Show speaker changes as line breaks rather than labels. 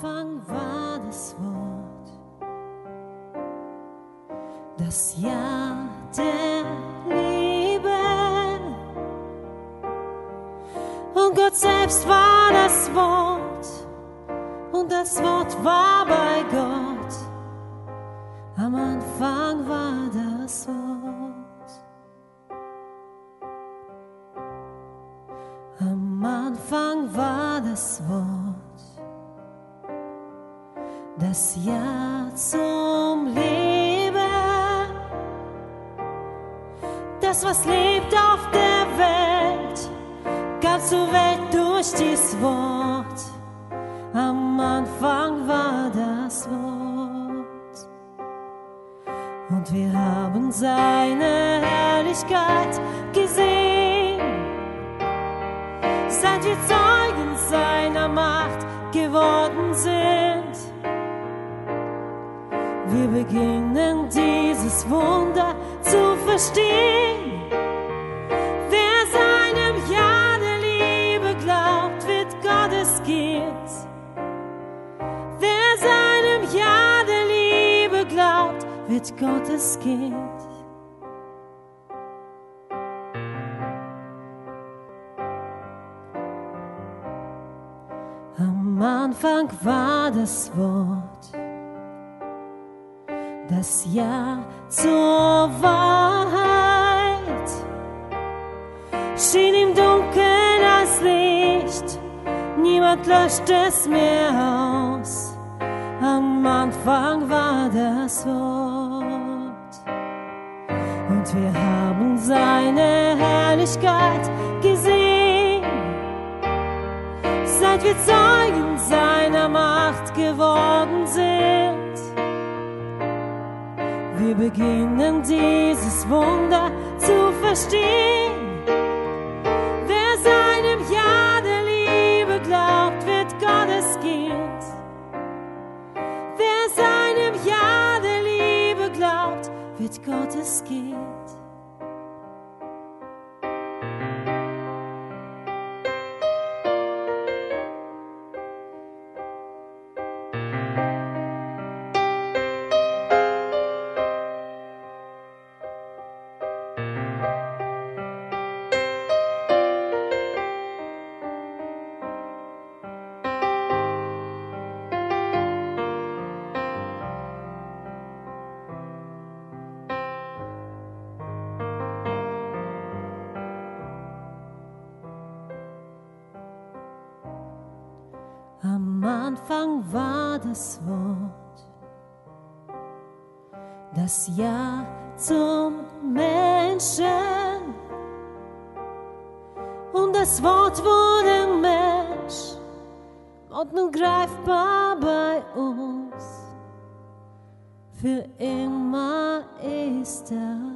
Anfang war das Wort, das Ja der Liebe. Und Gott selbst war das Wort, und das Wort war bei Gott. Am Anfang war das Wort. Am Anfang war das Wort das Ja zum Leben. Das, was lebt auf der Welt, gab zur Welt durch dies Wort. Am Anfang war das Wort. Und wir haben seine Herrlichkeit gesehen. Seit wir Zeugen seiner Macht geworden sind. Wir beginnen dieses Wunder zu verstehen. Wer seinem Ja der Liebe glaubt, wird Gottes Kind. Wer seinem Ja der Liebe glaubt, wird Gottes Kind. Am Anfang war das Wort das Ja zur Wahrheit schien im Dunkeln als Licht, niemand löscht es mehr aus. Am Anfang war das Wort und wir haben seine Herrlichkeit gesehen, seit wir Zeugen seiner Macht geworden sind. Beginnen dieses Wunder zu verstehen. Wer seinem Ja der Liebe glaubt, wird Gottes Kind. Wer seinem Ja der Liebe glaubt, wird Gottes Kind. Am Anfang war das Wort, das Ja zum Menschen. Und das Wort wurde Mensch und nun greifbar bei uns. Für immer ist Wort.